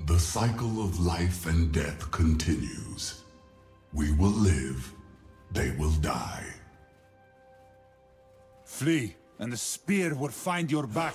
The cycle of life and death continues. We will live, they will die. Flee, and the spear will find your back.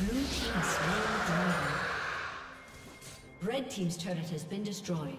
Team has slain dragon. Red Team's turret has been destroyed.